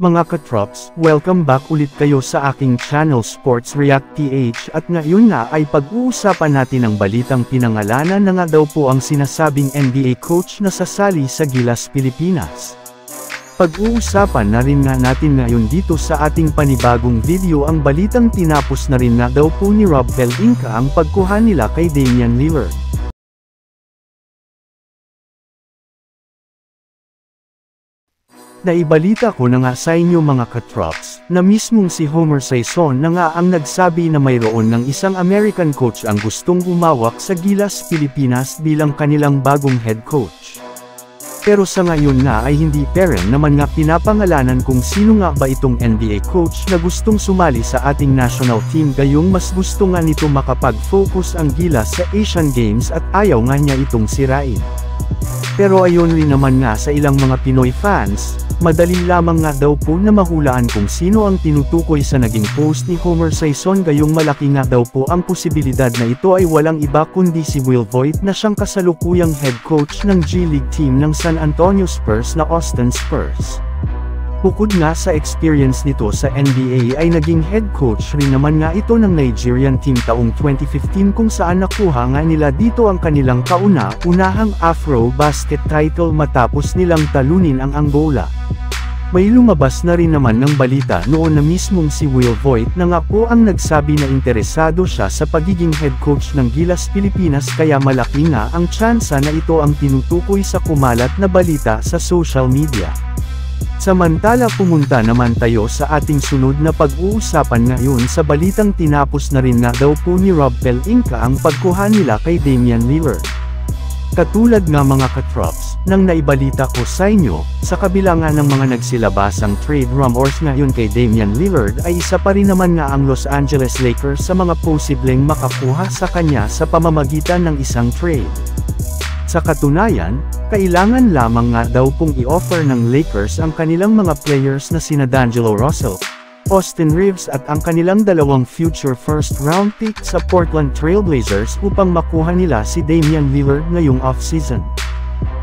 Mga katrops, welcome back ulit kayo sa aking channel Sports React PH at ngayon na ay pag-uusapan natin ang balitang pinangalanan na nga daw po ang sinasabing NBA coach na sasali sa Gilas Pilipinas. Pag-uusapan na rin nga natin ngayon dito sa ating panibagong video ang balitang tinapos na rin nga daw po ni Rob Pelinka ang pagkuha nila kay Damian Lillard. Naibalita ko na nga sa inyo mga katrops, na mismong si Homer Sison na nga ang nagsabi na mayroon ng isang American coach ang gustong umawak sa Gilas Pilipinas bilang kanilang bagong head coach. Pero sa ngayon nga ay hindi peren naman nga pinapangalanan kung sino nga ba itong NBA coach na gustong sumali sa ating national team gayong mas gusto nga nito makapag-focus ang Gilas sa Asian Games at ayaw nga niya itong sirain. Pero ayon rin naman nga sa ilang mga Pinoy fans, madali lamang nga daw po na mahulaan kung sino ang tinutukoy sa naging post ni Homer Sison gayong malaki nga daw po ang posibilidad na ito ay walang iba kundi si Will Voigt na siyang kasalukuyang head coach ng G-League team ng San Antonio Spurs na Austin Spurs. Bukod nga sa experience nito sa NBA ay naging head coach rin naman nga ito ng Nigerian team taong 2015 kung saan nakuha nga nila dito ang kanilang kauna-unahang Afro Basket title matapos nilang talunin ang Angola. May lumabas na rin naman ng balita noon na mismong si Will Voigt na nga po ang nagsabi na interesado siya sa pagiging head coach ng Gilas Pilipinas kaya malaki nga ang tsansa na ito ang tinutukoy sa kumalat na balita sa social media. Samantala pumunta naman tayo sa ating sunod na pag-uusapan ngayon sa balitang tinapos na rin nga daw po ni Rob Pelinka ang pagkuha nila kay Damian Lillard. Katulad nga mga katrops, nang naibalita ko sa inyo, sa kabila nga ng mga nagsilabasang trade rumors ngayon kay Damian Lillard ay isa pa rin naman nga ang Los Angeles Lakers sa mga posibleng makakuha sa kanya sa pamamagitan ng isang trade. Sa katunayan, kailangan lamang nga daw pong i-offer ng Lakers ang kanilang mga players na sina D'Angelo Russell, Austin Reeves at ang kanilang dalawang future first round pick sa Portland Trailblazers upang makuha nila si Damian Lillard ngayong off-season.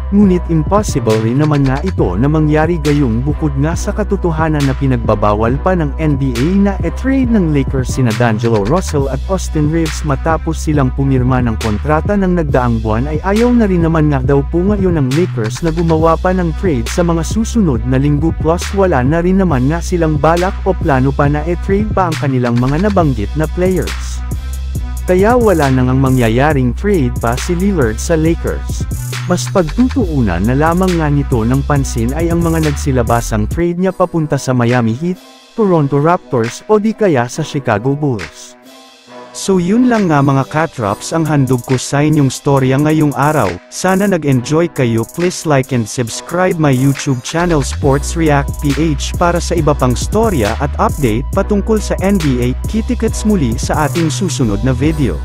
Ngunit impossible rin naman nga ito na mangyari gayong bukod nga sa katotohanan na pinagbabawal pa ng NBA na e-trade ng Lakers sina D'Angelo Russell at Austin Reeves matapos silang pumirma ng kontrata ng nagdaang buwan ay ayaw na rin naman nga daw po ngayon ng Lakers na gumawa pa ng trade sa mga susunod na linggo plus wala na rin naman nga silang balak o plano pa na e-trade pa ang kanilang mga nabanggit na players. Kaya wala nang ang mangyayaring trade pa si Lillard sa Lakers. Mas pagtutuunan na lamang nga nito ng pansin ay ang mga nagsilabasang trade niya papunta sa Miami Heat, Toronto Raptors o di kaya sa Chicago Bulls. So yun lang nga mga katrops ang handog ko sa inyong storya ngayong araw, sana nag-enjoy kayo please like and subscribe my YouTube channel Sports React PH para sa iba pang storya at update patungkol sa NBA, kitikets muli sa ating susunod na video.